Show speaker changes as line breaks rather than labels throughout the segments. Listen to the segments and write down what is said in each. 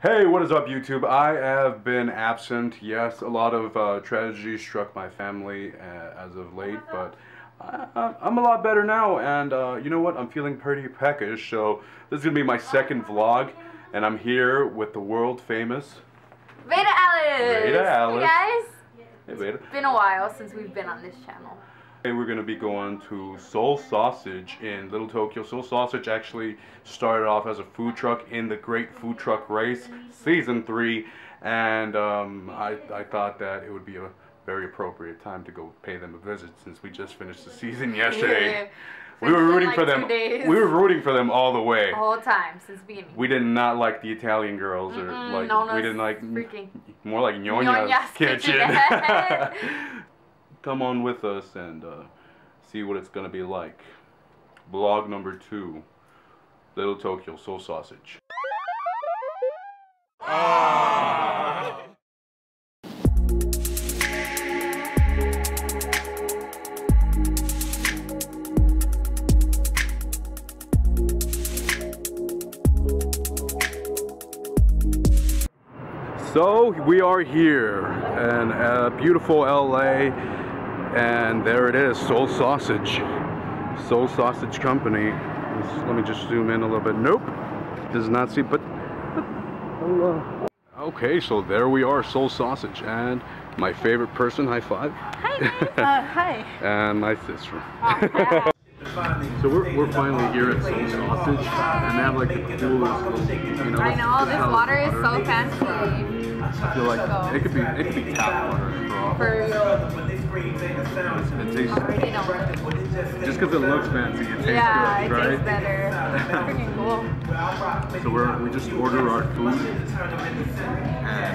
Hey, what is up, YouTube? I have been absent. Yes, a lot of uh, tragedy struck my family uh, as of late, but I, I'm a lot better now. And uh, you know what? I'm feeling pretty peckish. So this is gonna be my second vlog, and I'm here with the world famous
Vaida Alice!
Vaida Alice.
Hey guys!
Hey, Vaida.
It's been a while since we've been on this channel.
Today we're going to be going to Seoul Sausage in Little Tokyo. Seoul Sausage actually started off as a food truck in the Great Food Truck Race Season 3 and um, I, I thought that it would be a very appropriate time to go pay them a visit since we just finished the season yesterday. we were rooting
like
for them.
days.
We were rooting for them all the way.
The whole time since beginning.
We did not like the Italian girls or
Mm-mm,
like
known
we didn't like
freaking
more like Nyona's,
Nyona's
kitchen.
kitchen.
Come on with us and uh, see what it's gonna be like. Blog number two, Little Tokyo Seoul Sausage. So we are here in uh, beautiful LA, and there it is, Seoul Sausage, Seoul Sausage Company. Let's- let me just zoom in a little bit. Nope, does not see, but, but hello. Okay, so there we are, Seoul Sausage, and my favorite person. High five.
Hi guys! Uh, hi.
and my sister. So we're, we're finally here at Seoul Sausage, and they have like the coolest, you know.
I know, this
hella
water is so
water.
fancy.
I feel like it could be it could be tap water for all.
For.
It tastes
Already don't.
just because it looks fancy, it tastes
Yeah, it
good, right?
tastes better. Freaking cool.
So we're we just order our food, and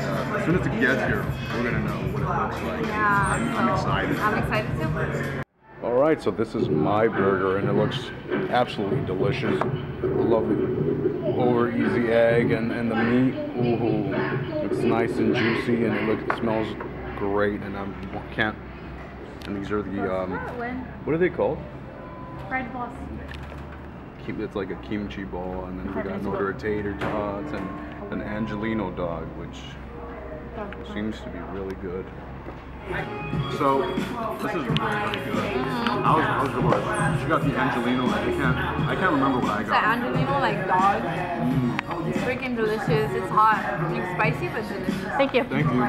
uh, as soon as it gets here, we're gonna know what it looks like.
Yeah,
I'm, I'm excited.
I'm excited too.
All right, so this is my burger, and it looks absolutely delicious. I love the over easy egg and, and the meat. Ooh, it's nice and juicy, and it looks it smells great. And I can't. And these are the um, what are they called?
fried balls.
It's like a kimchi ball, and then we got an
Kimchi
order of tater tots and an Angelino dog, which seems to be really good. So this is really, really good. I was, I was good. She got the Angelino. I can't, I can't remember what I
It's
got.
an Angelino like dog. It's freaking delicious. It's hot. It's spicy but delicious. Thank you.
Thank you.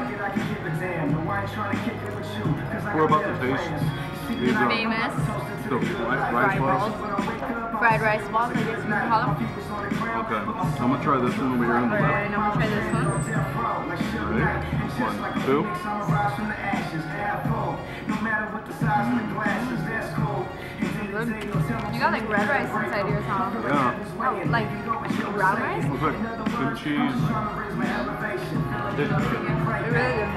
We're about to taste these uh,
Famous
the rice, rice
fried
balls.
balls. Fried rice balls, I guess you can call them.
Okay, I'm gonna try this one over here on the left.
Alright, I'm gonna try this one.
Ready? One, two.
Good. You got like red rice inside yours, huh?
Yeah.
Oh, like brown rice?
Looks like good cheese.
It's really good.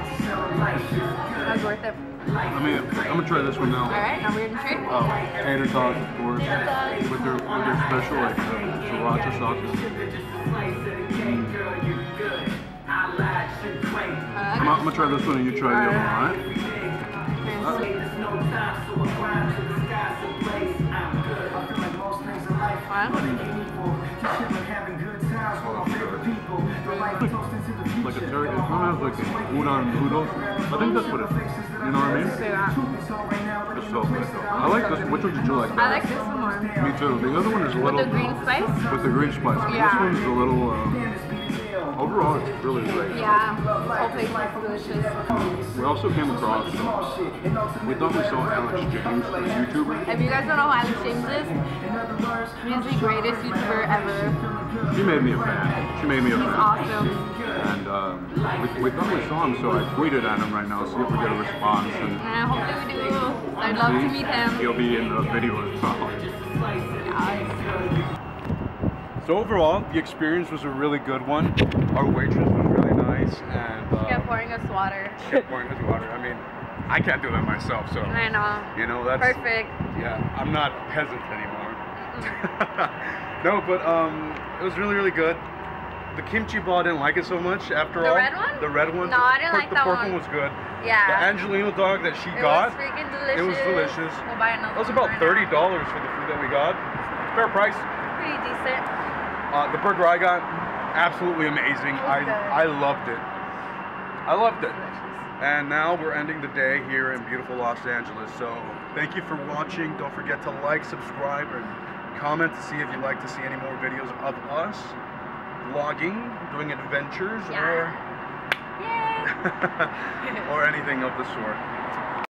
That's worth it.
I mean, I'm gonna try this one now.
Alright, now we're gonna treat.
Oh, tater tots, of course, with their with their special like uh, sriracha sauces. I'm, I'm gonna try this one and you try the other one, alright? Like a turkey, it kind of has like udon noodles. I think that's what it is. You know what I mean? It's so good. I like this. Which one did you like?
I like this one more.
Me too. The other one is a
With
little
the green spice?
with the green spice.
Yeah.
This one's a little. Um, overall, it's really great.
Yeah, place is delicious.
We also came across. We thought we saw Alx James, the YouTuber.
If you guys don't know who Alx James is, he's the greatest YouTuber ever.
She made me a fan. She made me a
He's
fan.
awesome.
And um, we, we thought we saw him, so I tweeted at him right now, see if we get a response. And
And hopefully we do. I'd love to meet him.
He'll be in the video as well.
Yeah.
So overall, the experience was a really good one. Our waitress was really nice, and uh,
Kept pouring us water.
kept pouring us water. I mean, I can't do that myself, so
I know.
you know that's
Perfect.
Yeah, I'm not peasant anymore. no, but um, it was really really good. The kimchi ball I didn't like it so much after
The
all.
The red one?
The red one.
No, I didn't like
the
that
pork
one.
one was good.
Yeah.
The Angelino dog that she
It
got.
was freaking delicious.
it was delicious.
We'll buy another
That was about
right
$30 for the food that we got. Fair price.
Pretty decent.
Uh, the burger I got, absolutely amazing. I, I loved it. I loved it. And now we're ending the day here in beautiful Los Angeles. So thank you for watching. Don't forget to like, subscribe, and comment to see if you'd like to see any more videos of us vlogging, doing adventures,
Yeah.
or or anything of the sort.